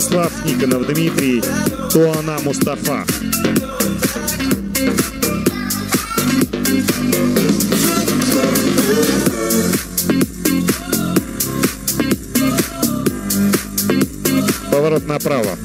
Слав Никонов Дмитрий, Туана Мустафа. Поворот направо.